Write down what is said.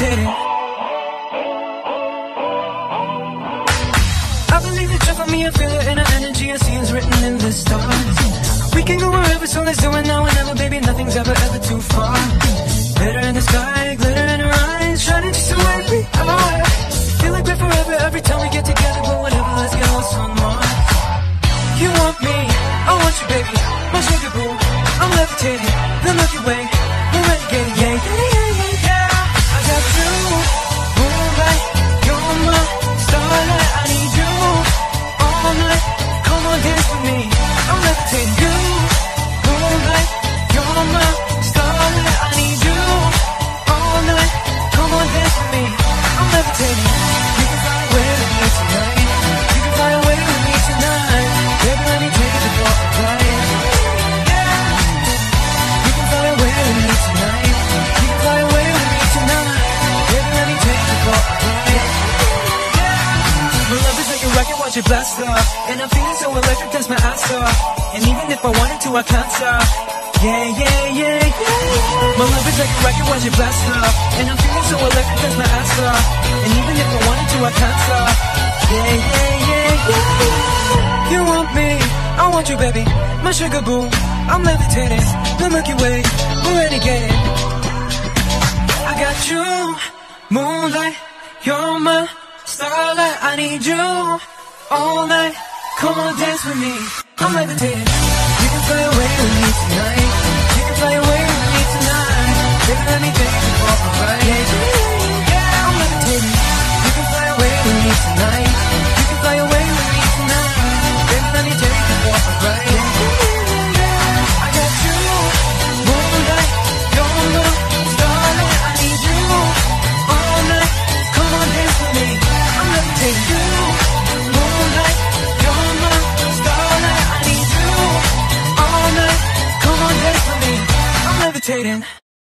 I'm. I believe that just for me, I feel it in our energy. I see it's written in the stars. We can go wherever, so let's do it now and ever, baby. Nothing's ever, ever too far. Glitter in the sky, glitter in our eyes, shining just the way we are. Feel like we're forever every time we get together, but whatever, let's get lost on Mars. You want me, I want you, baby, my sugar boo. I'm levitating, the Milky Way, we're renegading, yeah, yeah, blast off. And I'm feeling so electric, that's my off. And even if I wanted to, I can't stop. Yeah, yeah, yeah, yeah. My love is like a rocket, watch it blast off. And I'm feeling so electric, that's my off. And even if I wanted to, I can't stop. Yeah, yeah, yeah, yeah. You want me, I want you, baby. My sugar boo, I'm levitating. The Milky Way, we're renegading. I got you, moonlight, you're my starlight. I need you all night. Come on, dance with me. I'm levitating. Starlight.